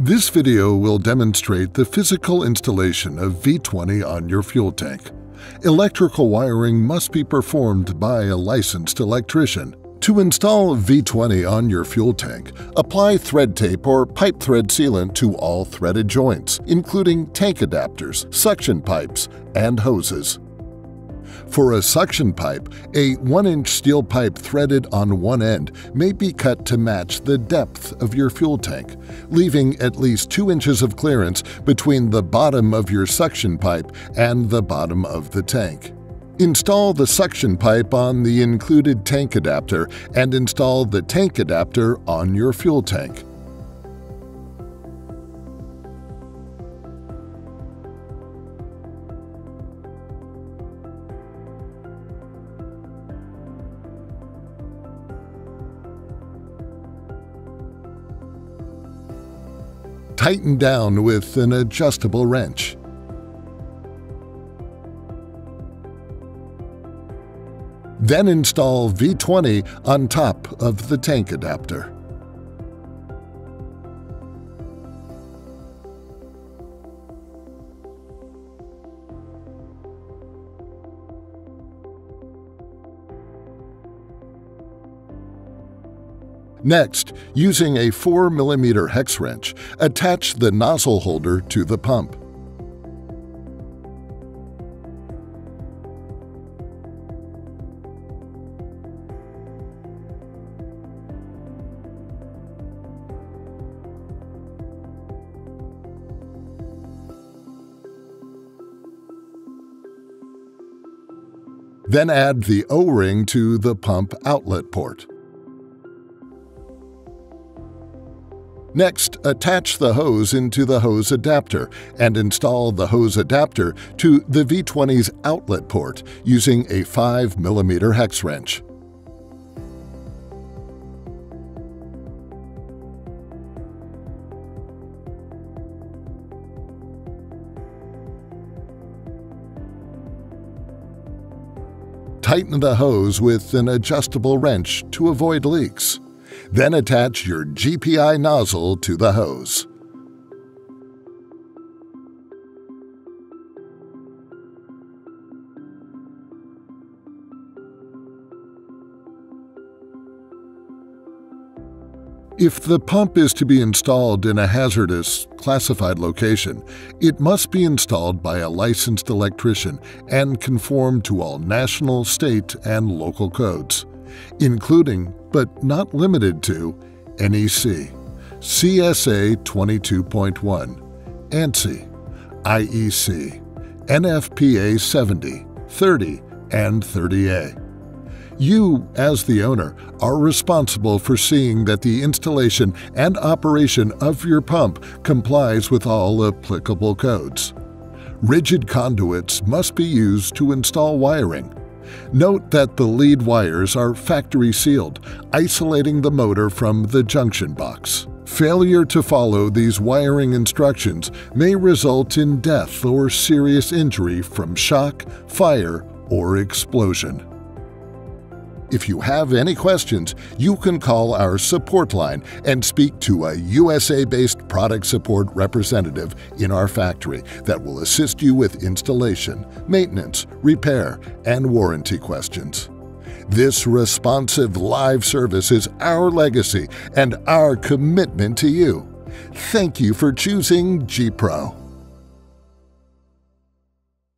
This video will demonstrate the physical installation of V20 on your fuel tank. Electrical wiring must be performed by a licensed electrician. To install V20 on your fuel tank, apply thread tape or pipe thread sealant to all threaded joints, including tank adapters, suction pipes, and hoses. For a suction pipe, a 1-inch steel pipe threaded on one end may be cut to match the depth of your fuel tank, leaving at least 2 inches of clearance between the bottom of your suction pipe and the bottom of the tank. Install the suction pipe on the included tank adapter and install the tank adapter on your fuel tank. Tighten down with an adjustable wrench. Then install V20 on top of the tank adapter. Next, using a 4mm hex wrench, attach the nozzle holder to the pump. Then add the O-ring to the pump outlet port. Next, attach the hose into the hose adapter and install the hose adapter to the V20's outlet port using a 5mm hex wrench. Tighten the hose with an adjustable wrench to avoid leaks. Then attach your GPI nozzle to the hose. If the pump is to be installed in a hazardous, classified location, it must be installed by a licensed electrician and conform to all national, state, and local codes, including, but not limited to, NEC, CSA 22.1, ANSI, IEC, NFPA 70, 30, and 30A. You, as the owner, are responsible for seeing that the installation and operation of your pump complies with all applicable codes. Rigid conduits must be used to install wiring. Note that the lead wires are factory sealed, isolating the motor from the junction box. Failure to follow these wiring instructions may result in death or serious injury from shock, fire, or explosion. If you have any questions, you can call our support line and speak to a USA based product support representative in our factory that will assist you with installation, maintenance, repair, and warranty questions. This responsive live service is our legacy and our commitment to you. Thank you for choosing GPRO.